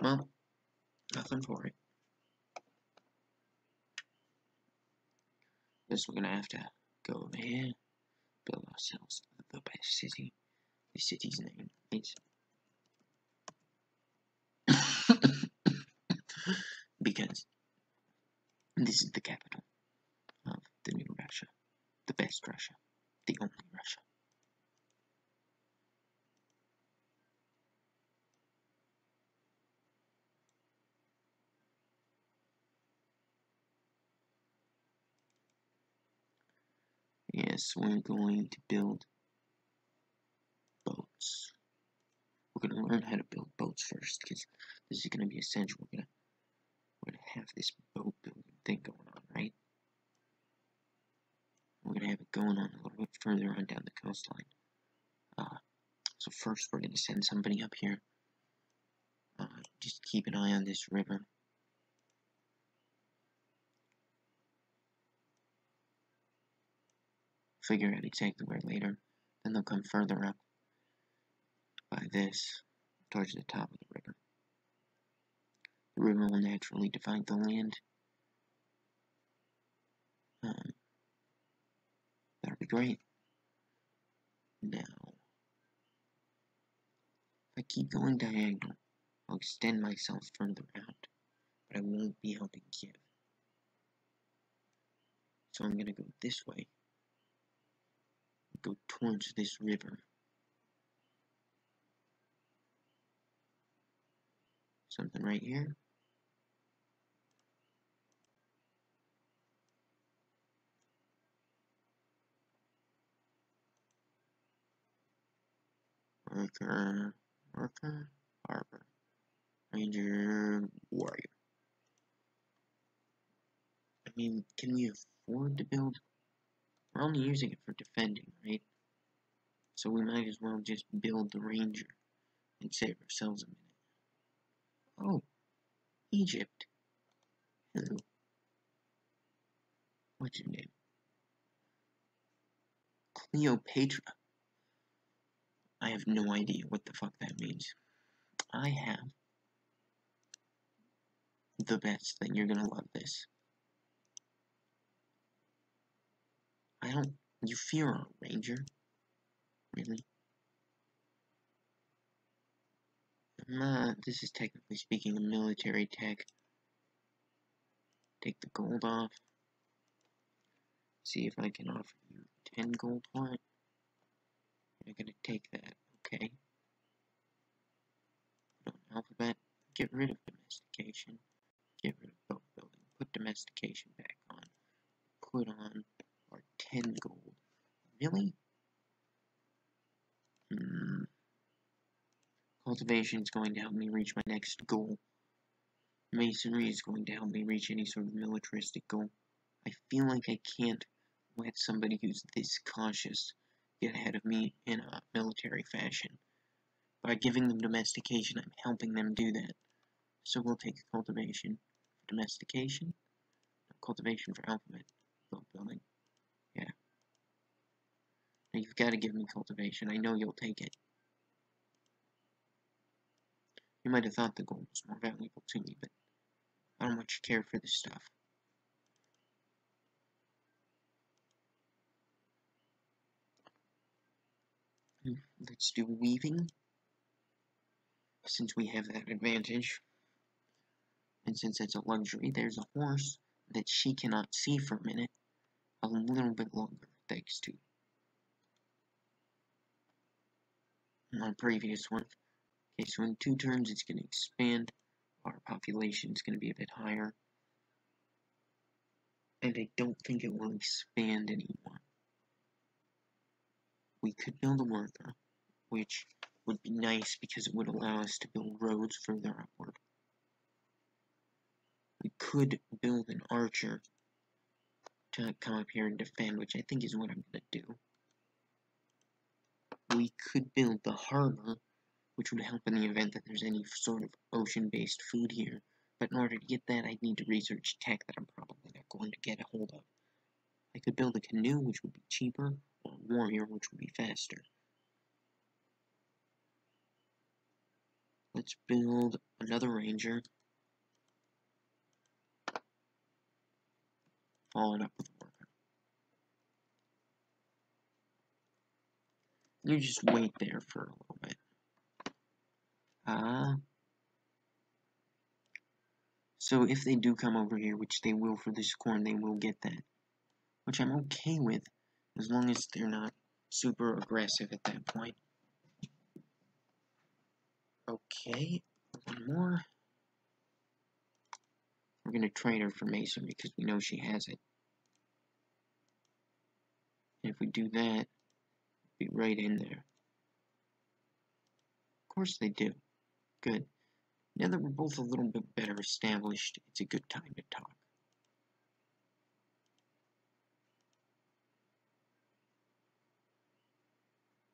Well, nothing for it. Guess we're gonna have to go over here, build ourselves the best city. The city's name is because this is the capital of the new Russia, the best Russia, the only Russia. Yes, we're going to build boats. We're going to learn how to build boats first, because this is going to be essential. We're going to we're going to have this boat building thing going on, right? We're going to have it going on a little bit further on down the coastline. Uh, so first we're going to send somebody up here. Uh, just keep an eye on this river. Figure out exactly where later. Then they'll come further up by this towards the top of the river. The river will naturally divide the land. Um, that'll be great. Now, if I keep going diagonal, I'll extend myself further out, but I won't be able to give. So I'm going to go this way, go towards this river. Something right here. Worker, worker, harbor, ranger, warrior. I mean, can we afford to build? We're only using it for defending, right? So we might as well just build the ranger and save ourselves a minute. Oh, Egypt. Hello. What's your name? Cleopatra. I have no idea what the fuck that means. I have the best thing. You're gonna love this. I don't. You fear a ranger? Really? This is technically speaking a military tech. Take the gold off. See if I can offer you 10 gold for it. You're gonna take that, okay? Alphabet, get rid of domestication, get rid of boat building, put domestication back on, put on 10 gold. Really? Hmm. Cultivation is going to help me reach my next goal. Masonry is going to help me reach any sort of militaristic goal. I feel like I can't let somebody who's this cautious get ahead of me in a military fashion. By giving them domestication, I'm helping them do that. So we'll take cultivation for domestication, cultivation for alphabet, boat building. Now you've got to give me cultivation. I know you'll take it. You might have thought the gold was more valuable to me, but I don't much care for this stuff. Hmm, let's do weaving, since we have that advantage. And since it's a luxury, there's a horse that she cannot see for a minute, a little bit longer, thanks to my previous one. Okay, so in two turns it's going to expand, our population is going to be a bit higher, and I don't think it will expand anymore we could build a worker, which would be nice because it would allow us to build roads further upward. We could build an archer to come up here and defend, which I think is what I'm going to do. We could build the harbor, which would help in the event that there's any sort of ocean-based food here. But in order to get that, I'd need to research tech that I'm probably not going to get a hold of. I could build a canoe, which would be cheaper, or a warrior, which would be faster. Let's build another ranger. Follow it up with a worker. You just wait there for a little bit. Uh, so if they do come over here, which they will for this corn, they will get that. Which I'm okay with, as long as they're not super aggressive at that point. Okay, one more. We're going to trade her for Mason because we know she has it. And if we do that, be right in there. Of course they do. Good. Now that we're both a little bit better established, it's a good time to talk.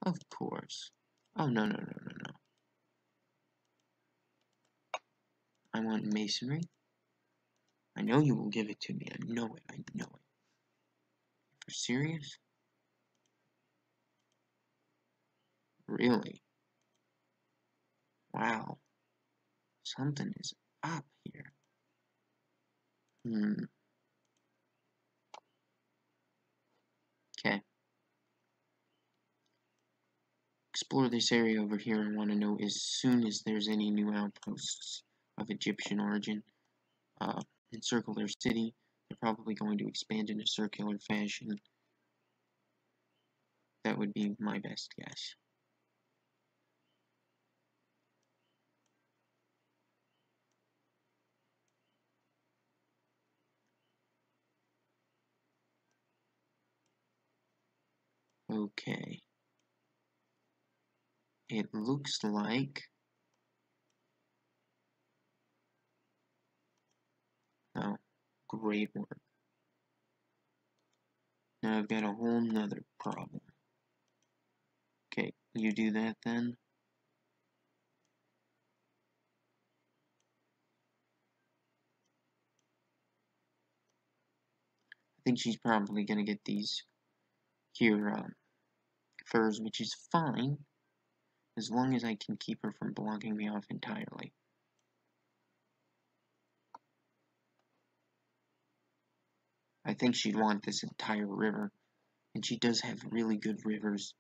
Of course. Oh, no, no, no, no, no. I want masonry. I know you will give it to me. I know it. I know it. You're serious? Really? Wow. Something is up here. Hmm. Okay. Explore this area over here. I want to know as soon as there's any new outposts of Egyptian origin. Uh, encircle their city. They're probably going to expand in a circular fashion. That would be my best guess. Okay. It looks like Oh, great work. Now I've got a whole nother problem. Okay, you do that then. I think she's probably going to get these here uh, furs, which is fine, as long as I can keep her from blocking me off entirely. I think she'd want this entire river, and she does have really good rivers,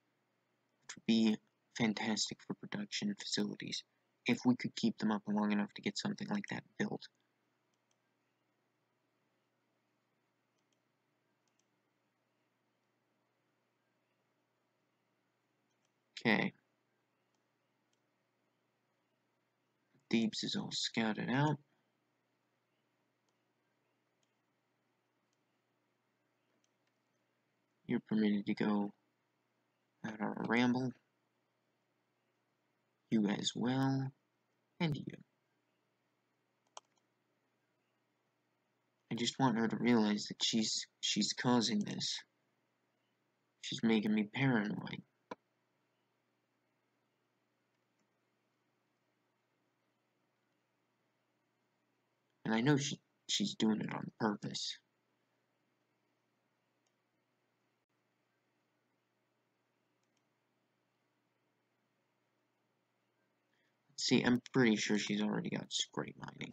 which would be fantastic for production facilities, if we could keep them up long enough to get something like that built. Okay. Thebes is all scouted out. You're permitted to go out on a ramble. You as well. And you. I just want her to realize that she's she's causing this. She's making me paranoid. And I know she, she's doing it on purpose. Let's See, I'm pretty sure she's already got scrape mining.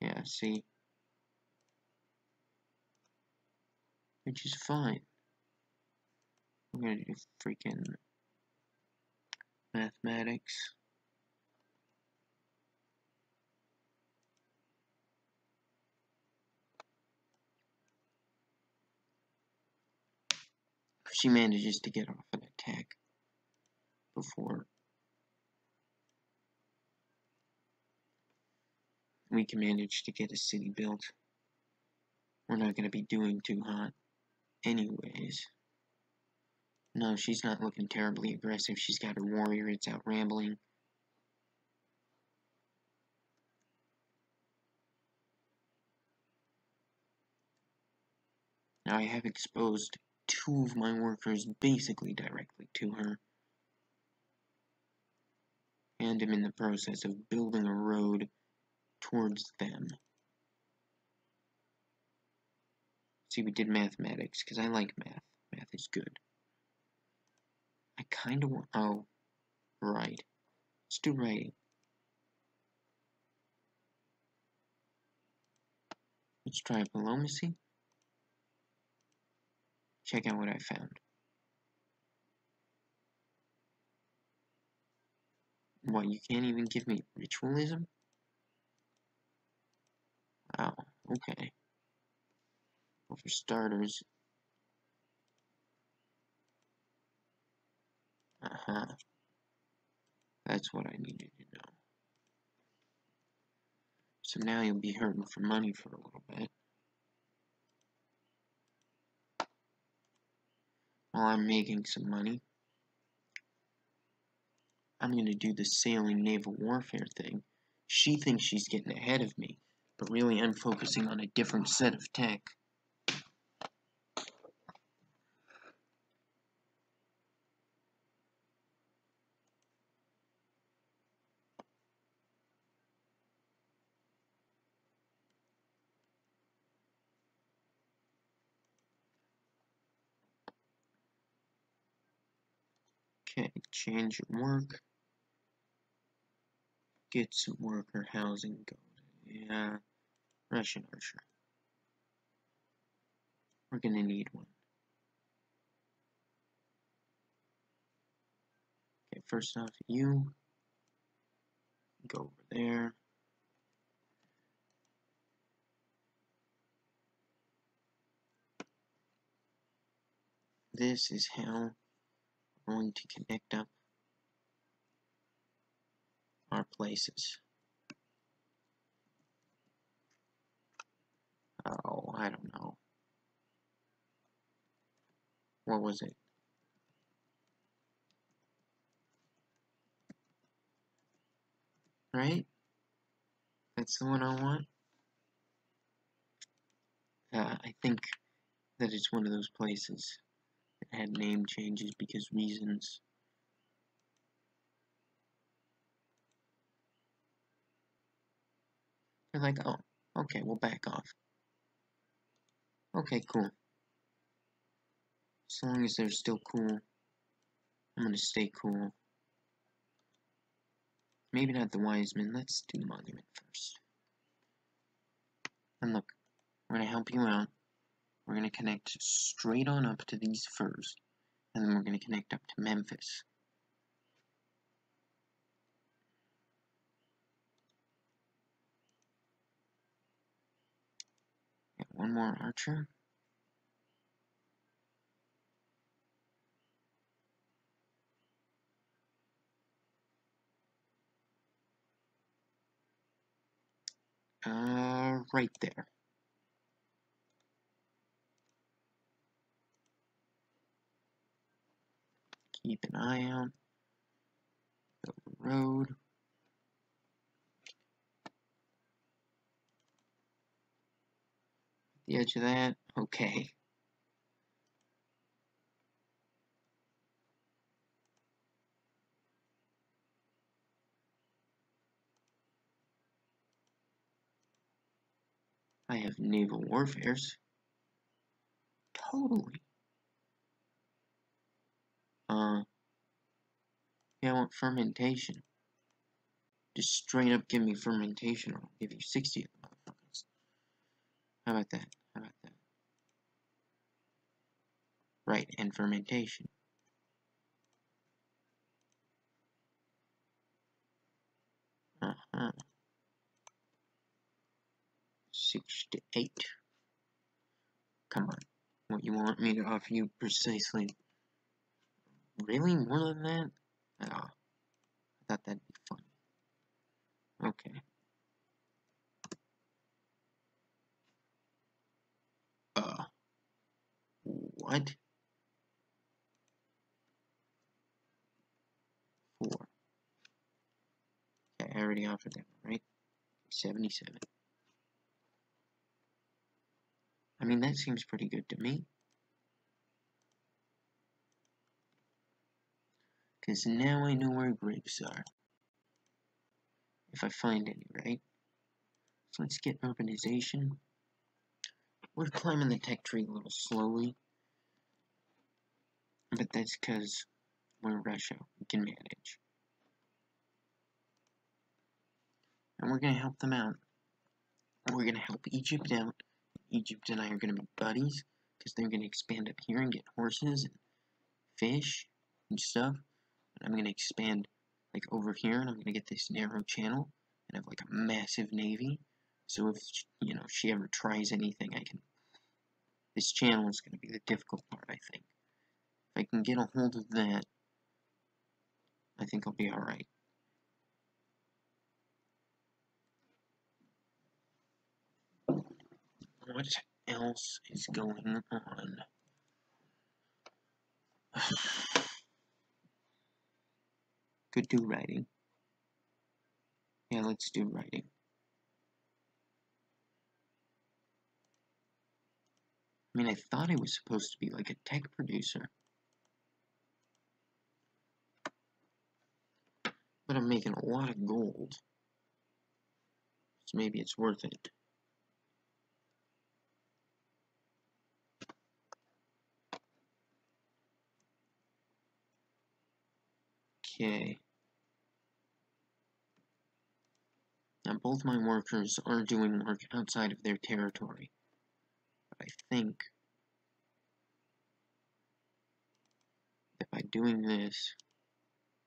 Yeah, see? Which is fine. I'm gonna do freaking mathematics. She manages to get off an attack before we can manage to get a city built. We're not going to be doing too hot anyways. No, she's not looking terribly aggressive. She's got her warrior. It's out rambling. Now I have exposed two of my workers basically directly to her. And I'm in the process of building a road towards them. See, we did mathematics, because I like math. Math is good. I kind of want... Oh, Right. Let's do writing. Let's try diplomacy. Check out what I found. What, you can't even give me ritualism? Wow, okay. Well, for starters... Uh-huh. That's what I needed to know. So now you'll be hurting for money for a little bit. While I'm making some money, I'm going to do the sailing naval warfare thing. She thinks she's getting ahead of me, but really I'm focusing on a different set of tech. Okay, change your work. Get some worker housing going. Yeah, Russian archer. We're gonna need one. Okay, first off, you go over there. This is how going to connect up our places. Oh, I don't know. What was it? Right? That's the one I want. Uh, I think that it's one of those places that had name changes because reasons. They're like, oh, okay, we'll back off. Okay, cool. As long as they're still cool, I'm gonna stay cool. Maybe not the Wiseman, let's do the Monument first. And look, we're gonna help you out. We're to connect straight on up to these first, and then we're to connect up to Memphis. One more archer. Uh, right there. keep an eye out. The road. The edge of that, okay. I have naval warfares. Totally. Uh, yeah, I want fermentation. Just straight up give me fermentation I'll give you 60 of. How about that? How about that? Right, and fermentation. Uh-huh. Six to eight. Come on. What you want me to offer you precisely Really? More than that? Oh, I thought that'd be funny. Okay. Uh. What? Four. Okay, I already offered one, right? 77. I mean, that seems pretty good to me. Because now I know where grapes are. If I find any, right? So let's get urbanization. We're climbing the tech tree a little slowly. But that's because we're Russia. We can manage. And we're going to help them out. We're going to help Egypt out. Egypt and I are going to be buddies because they're going to expand up here and get horses and fish and stuff. And I'm going to expand like over here and I'm going to get this narrow channel and have like a massive navy. So if, you know, she ever tries anything, I can... This channel is going to be the difficult part, I think. I can get a hold of that, I think I'll be alright. What else is going on? Could do writing. Yeah, let's do writing. I mean, I thought I was supposed to be like a tech producer. But I'm making a lot of gold. So maybe it's worth it. Okay. Now both my workers are doing work outside of their territory. But I think that by doing this,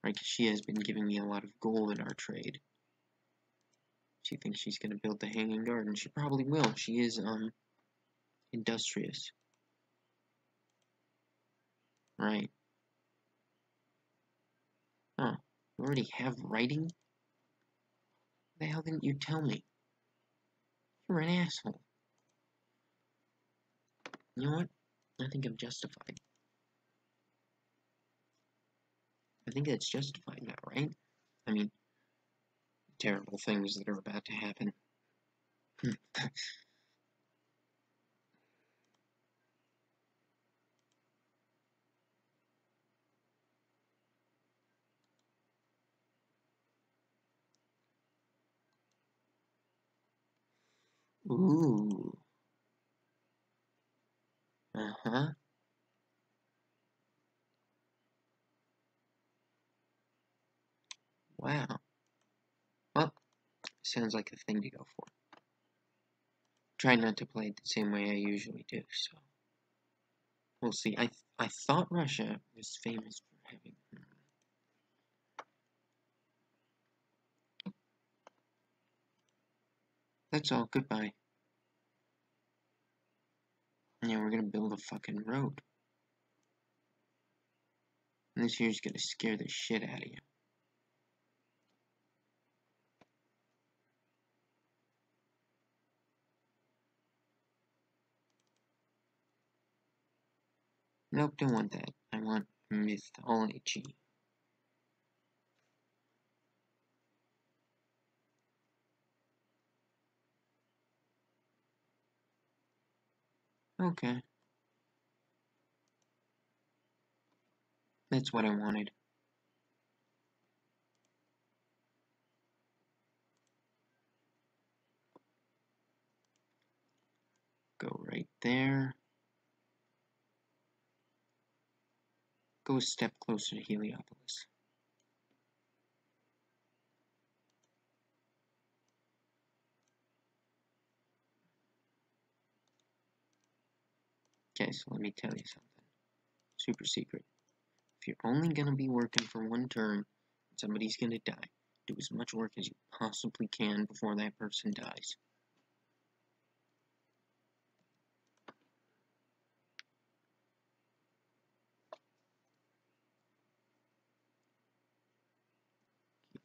right, cause she has been giving me a lot of gold in our trade. She thinks she's gonna build the hanging garden. She probably will. She is, um, industrious. Right. Huh. You already have writing? the hell didn't you tell me? You're an asshole. You know what? I think I'm justified. I think that's justified now, right? I mean, terrible things that are about to happen. Ooh. Uh-huh. Wow. Well, sounds like a thing to go for. Try not to play it the same way I usually do, so. We'll see. I th I thought Russia was famous for having hmm. That's all. Goodbye. Yeah, we're gonna build a fucking road. And this here's gonna scare the shit out of you. Nope, don't want that. I want mythology. Okay. That's what I wanted. Go right there. Go a step closer to Heliopolis. Okay, so let me tell you something. Super secret. If you're only to be working for one turn, somebody's to die. Do as much work as you possibly can before that person dies.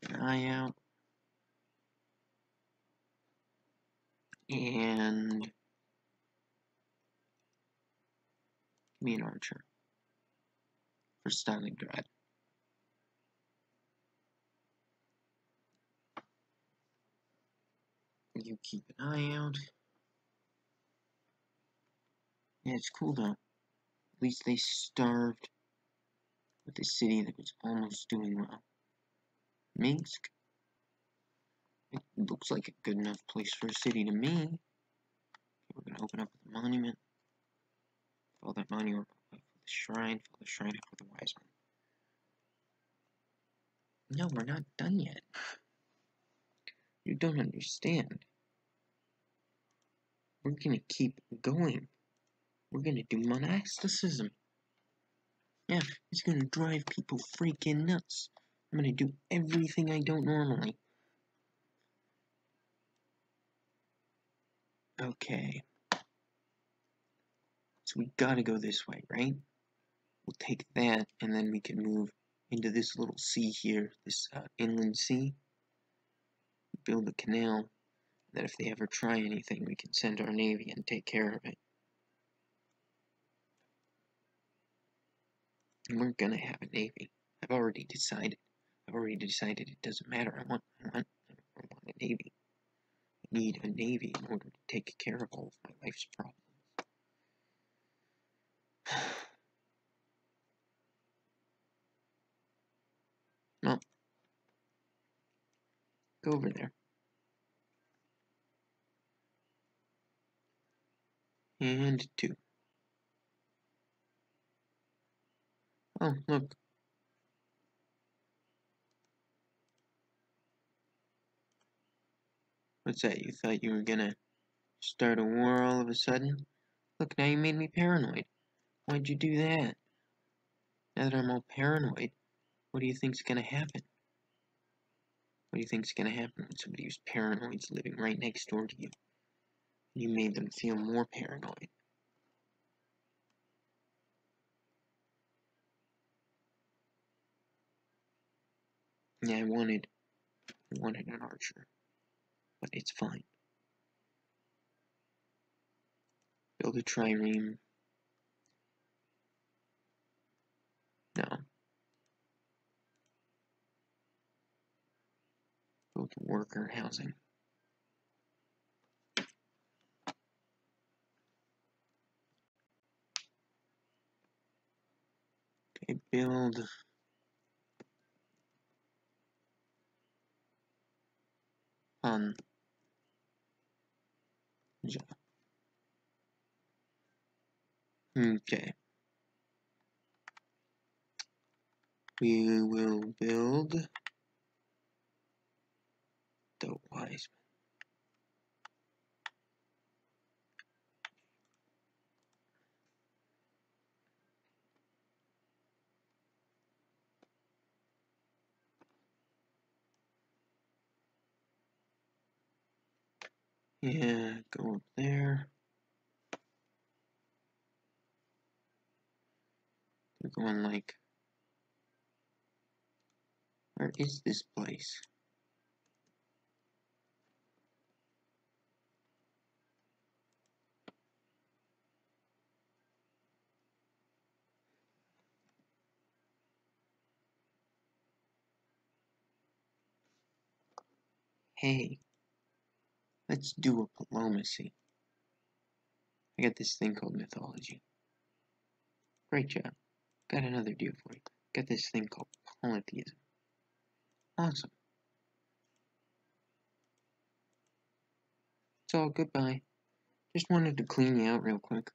An eye out. And me an archer for Stalingrad. You keep an eye out. Yeah, it's cool though. At least they starved with a city that was almost doing well. Minsk? It looks like a good enough place for a city to me. We're gonna open up the monument. Follow that monument for the shrine, follow the shrine for the wise man. No, we're not done yet. You don't understand. We're gonna keep going. We're gonna do monasticism. Yeah, it's gonna drive people freaking nuts. I'm gonna do everything I don't normally. Okay. So we gotta go this way, right? We'll take that, and then we can move into this little sea here, this uh, inland sea. Build a canal that if they ever try anything, we can send our navy and take care of it. And we're gonna have a navy. I've already decided. I've already decided it doesn't matter. I want, I want, I want a navy. I need a navy in order to take care of all of my life's problems. well, go over there. And two. Oh, look. What's that? You thought you were gonna start a war all of a sudden? Look, now you made me paranoid. Why'd you do that? Now that I'm all paranoid, what do you think's gonna happen? What do you think's gonna happen when somebody who's paranoid's living right next door to you? You made them feel more paranoid. Yeah, I wanted, I wanted an archer, but it's fine. Build a trireme. No. Build worker housing. Okay, build on Okay. We will build the wise Yeah, go up there. They're going like, where is this place? Hey, let's do a diplomacy. I got this thing called mythology. Great job. Got another deal for you. Got this thing called polytheism. Awesome. So, goodbye. Just wanted to clean you out real quick.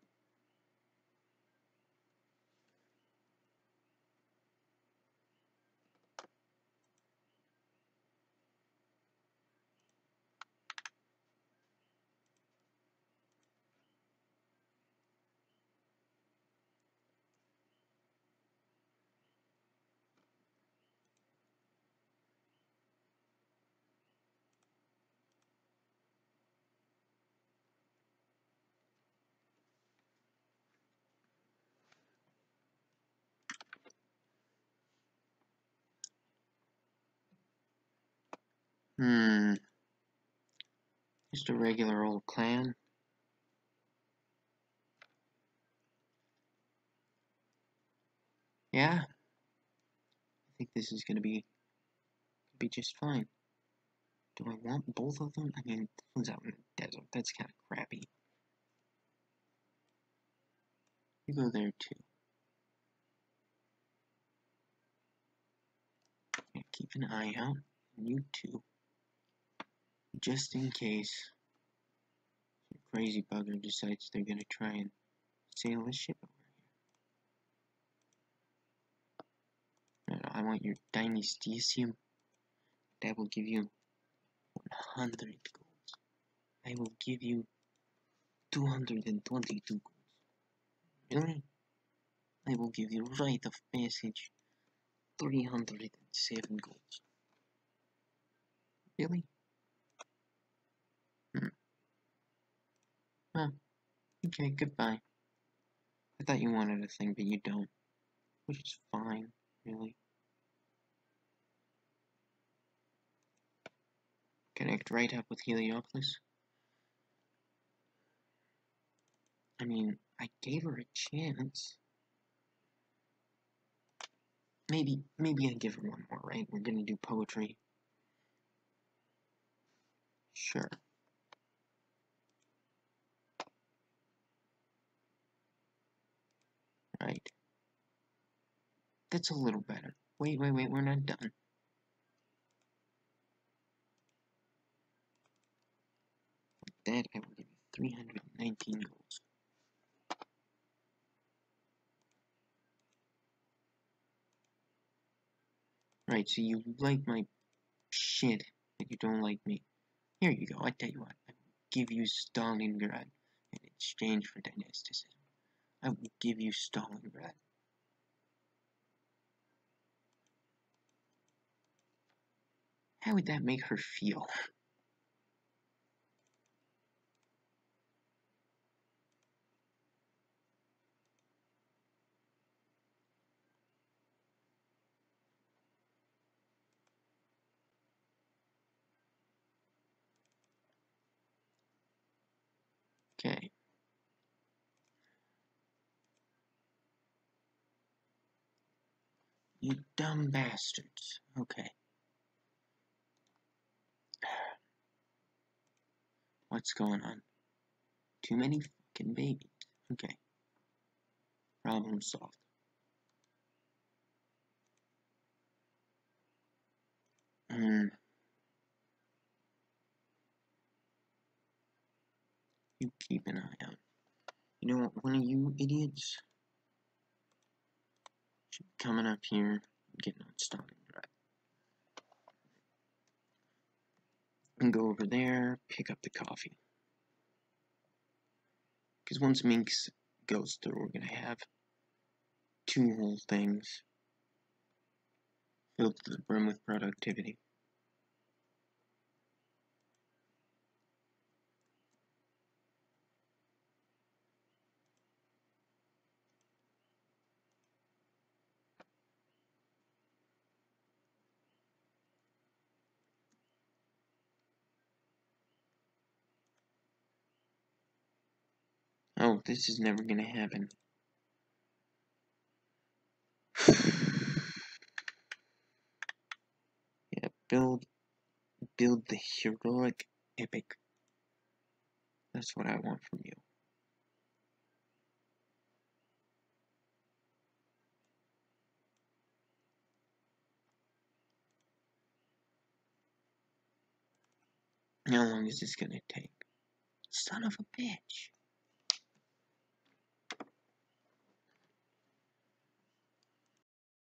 Hmm. Just a regular old clan. Yeah. I think this is gonna be be just fine. Do I want both of them? I mean, this one's out in the desert. That's kind of crappy. You go there too. Yeah, keep an eye out. On you too just in case some crazy bugger decides they're gonna try and sail a ship over here. I want your Dynasticism. That will give you 100 golds. I will give you 222 golds. Really? I will give you right of passage 307 golds. Really? Huh. Okay, goodbye. I thought you wanted a thing, but you don't. Which is fine, really. Connect right up with Heliopolis. I mean, I gave her a chance. Maybe, maybe I give her one more, right? We're gonna do poetry. Sure. Right. That's a little better. Wait, wait, wait, we're not done. that, I will give you 319 golds. Right, so you like my shit, but you don't like me. Here you go, I tell you what, I will give you Stalingrad in exchange for dynasticism. I will give you Stalingrad. How would that make her feel? Okay. You dumb bastards. Okay. What's going on? Too many fucking babies. Okay. Problem solved. Hmm. You keep an eye out. You know what? One of you idiots coming up here getting on Stalingrad. And go over there, pick up the coffee. Because once Minsk goes through, we're going to have two whole things filled to the brim with productivity. Oh, this is never gonna happen. yeah, build, build the heroic epic. That's what I want from you. How long is this gonna take? Son of a bitch.